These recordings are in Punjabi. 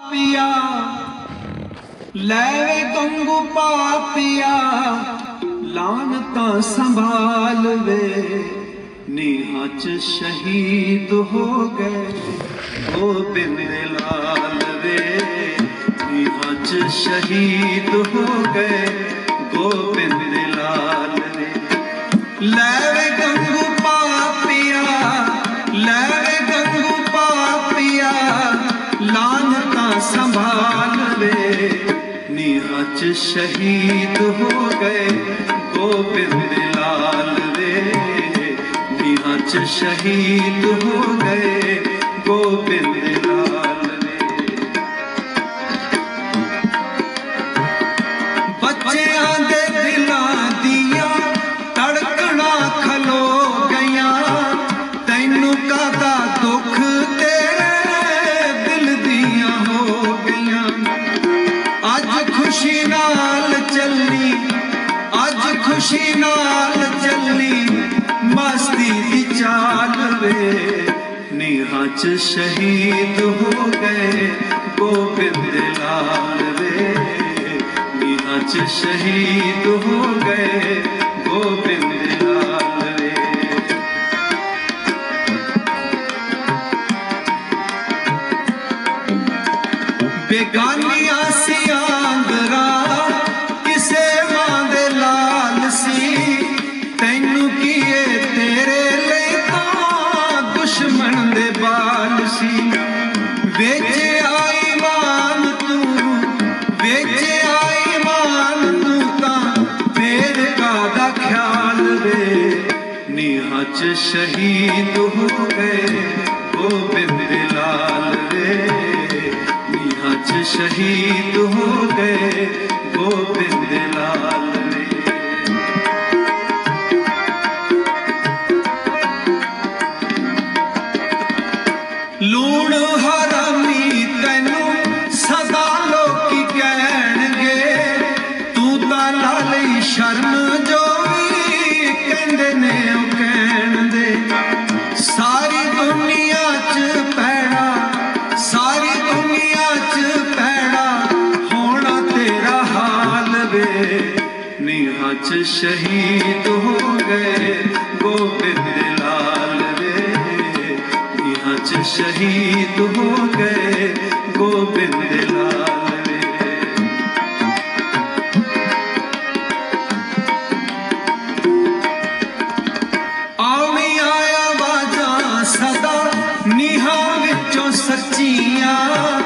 ਪਿਆ ਲੈ ਵੇ ਗੰਗੂ ਪਾਪਿਆ ਲਾਨ ਤਾਂ ਸੰਭਾਲ ਵੇ ਨੀਹਾਂ ਚ ਸ਼ਹੀਦ ਹੋ ਗਏ, ਗੋਬਿੰਦ ਲਾਲ ਵੇ ਨੀਹਾਂ ਚ ਸ਼ਹੀਦ ਹੋ ਗਏ, ਗੋਬਿੰਦ ਲਾਨਤਾ ਸੰਭਾਲ ਵੇ ਨੀਹਾਂ ਚ ਸ਼ਹੀਦ ਹੋ ਗਏ ਗੋਬਿੰਦ ਲਾਲ ਵੇ ਨੀਹਾਂ ਚ ਸ਼ਹੀਦ ਹੋ ਗਏ ਗੋਬਿੰਦ ਲਾਲ ਨੀਹਾਂ ਸ਼ਹੀਦ ਹੋ ਗਏ ਗੋਬਿੰਦ ਲਾਲ ਵੇ। ਨੀਹਾਂ ਚ ਸ਼ਹੀਦ ਹੋ ਗਏ ਗੋਬਿੰਦ ਲਾਲ ਵੇ। ਬੇਗਾਨੀਆਂ ਸ਼ਹੀਦ ਹੋ ਗਏ ਗੋਬਿੰਦ ਲਾਲ ਰੇ ਨੀਹਾਂ ਚ ਸ਼ਹੀਦ ਹੋ ਸਾਰੀ ਦੁਨੀਆ 'ਚ ਪੈਣਾ ਹੋਣਾ ਤੇਰਾ ਹਾਲ ਵੇ। ਨਿਹਾਂ 'ਚ ਸ਼ਹੀਦ ਹੋ ਗਏ ਗੋਬਿੰਦ ਲਾਲ ਵੇ। ਨਿਹਾਂ 'ਚ ਸ਼ਹੀਦ ਹੋ ਵਿੱਚੋਂ ਸੱਚੀਆਂ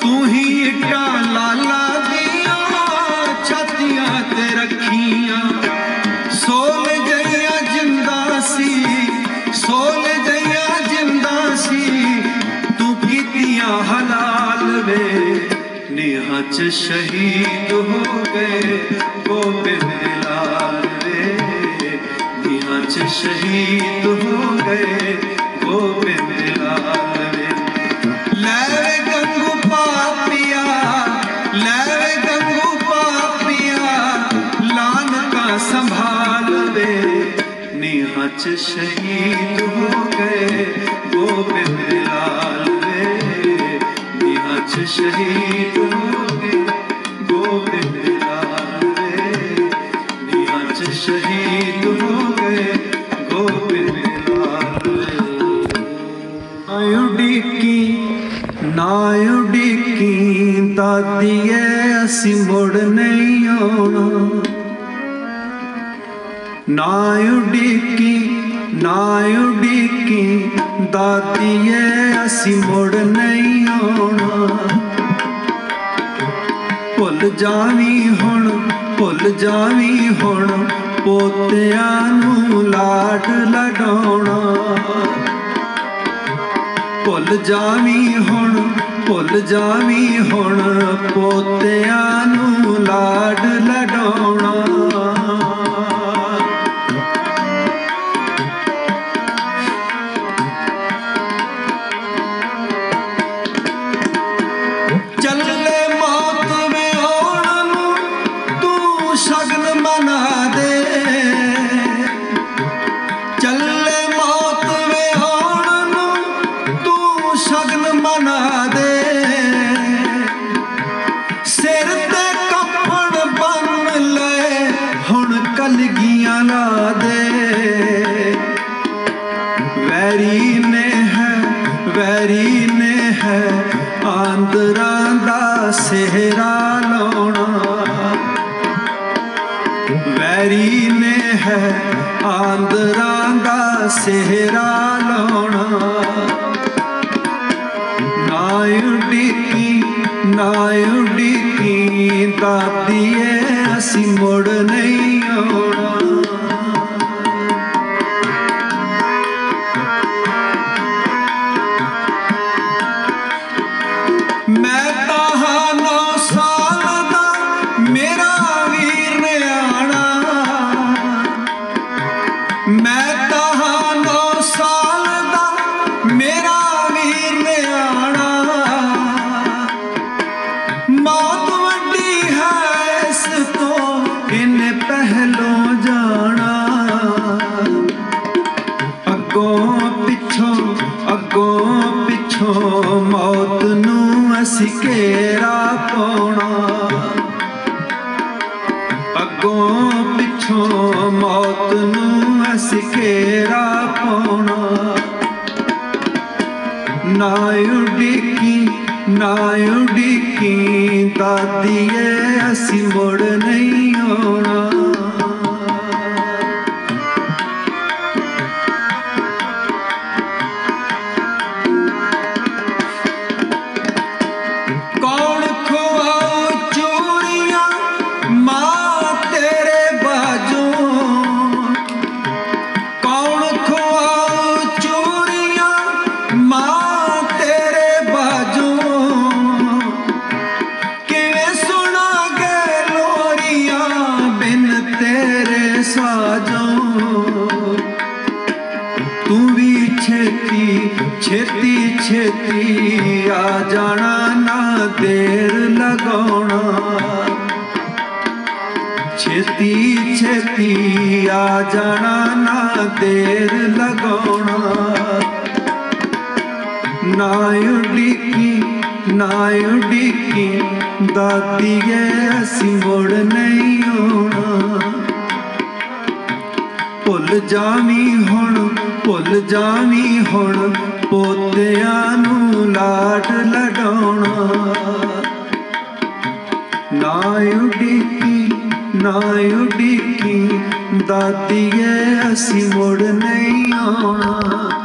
ਤੂੰ ਹੀ ਇੱਟਾਂ ਲਾਲਾ ਦੀਆਂ ਛਾਤੀਆਂ ਤੇ ਰੱਖੀਆਂ ਸੋਲ ਜਈਆਂ ਜਿੰਦਾ ਸੀ ਸੋਲ ਜਈਆਂ ਜਿੰਦਾ ਸੀ ਤੂੰ ਕੀਤੀਆਂ ਹਲਾਲ ਵੇ ਨੀਹਾਂ ਚ ਸ਼ਹੀਦ ਹੋ ਗਏ ਗੋਬਿੰਦ ਲਾਲ ਵੇ ਨੀਹਾਂ ਚ ਸ਼ਹੀਦ ਹੋ ਗਏ ਗੋਬਿੰਦ ਨੀਹਾਂ ਚ ਸ਼ਹੀਦ ਹੋ ਗਏ, ਗੋਬਿੰਦ ਲਾਲ ਵੇ ਨੀਹਾਂ ਚ ਸ਼ਹੀਦ ਹੋ ਗਏ, ਗੋਬਿੰਦ ਲਾਲ ਵੇ ਨੀਹਾਂ ਚ ਸ਼ਹੀਦ ਹੋ ਗਏ, ਗੋਬਿੰਦ ਲਾਲ ਵੇ ਆਯੁਡੀਕੀ ਨਾ ਉਡੀਕੀ ਦਾਦੀਏ ਅਸੀਂ ਮੁੜ ਨਹੀਂ ਆਉਣਾ। ਨਾ ਉਡੀਕੀ ਨਾ ਉਡੀਕੀ ਦਾਦੀਏ ਅਸੀਂ ਮੁੜ ਨਹੀਂ ਆਉਣਾ। ਭੁੱਲ ਜਾਵੀਂ ਹੁਣ, ਭੁੱਲ ਜਾਵੀਂ ਹੁਣ, ਪੋਤਿਆਂ ਨੂੰ ਲਾਡ ਲਡਾਉਣਾ ਭੁੱਲ ਜਾਵੀਂ ਹੁਣ, ਭੁੱਲ ਜਾਵੀ ਹੁਣ, ਪੋਤਿਆਂ ਨੂੰ ਲਾਡ ਲਡਾਉਣਾ ਨੂੰ ਸ਼ਗਨ ਦੇ। ਸਿਰ ਤੇ ਕੱਫਣ ਬੰਨ ਲੈ, ਹੁਣ ਕਲਗੀਆਂ ਲਾ ਦੇ। ਵੈਰੀ ਨੇ ਵੈਰੀ ਨੇ ਹੈ ਆਂਦਰਾਂ ਦਾ ਸਿਹਰਾ ਲਾਉਣਾ। ਵੈਰੀ ਨੇ ਹੈ ਆਂਦਰਾਂ ਦਾ ਸਿਹਰਾ ਲਾਉਣਾ। ਨਾ ਉਡੀਕੀ ਦਾਦੀਏ ਅਸੀਂ ਮੁੜ ਨਹੀਂ ਪਿੱਛੋਂ ਮੌਤ ਨੂੰ ਅਸੀਂ ਘੇਰਾ ਪਾਉਣਾ। ਅੱਗੋਂ ਪਿੱਛੋਂ ਮੌਤ ਨੂੰ ਅਸੀਂ ਘੇਰਾ ਪਾਉਣਾ। ਨਾ ਉਡੀਕੀ ਨਾ ਉਡੀਕੀ ਦਾਦੀਏ ਅਸੀਂ ਮੁੜ ਨਹੀਂ ਆਉਣਾ। ਛੇਤੀ ਛੇਤੀ ਆ ਜਾਣਾ, ਨਾ ਦੇਰ ਲਗਾਉਣਾ। ਛੇਤੀ ਛੇਤੀ ਆ ਜਾਣਾ, ਨਾ ਦੇਰ ਲਗਾਉਣਾ। ਨਾ ਉਡੀਕੀ ਨਾ ਉਡੀਕੀ ਦਾਦੀਏ ਅਸੀਂ ਮੁੜ ਨਹੀਂ ਆਉਣਾ। ਭੁੱਲ ਜਾਵੀਂ ਹੁਣ, ਭੁੱਲ ਜਾਵੀਂ ਹੁਣ, ਪੋਤਿਆਂ ਨੂੰ ਲਾਡ ਲਡਾਉਣਾ ਨਾ ਉਡੀਕੀ ਨਾ ਉਡੀਕੀ ਦਾਦੀਏ ਅਸੀਂ ਮੁੜ ਨਹੀਂ ਆਉਣਾ।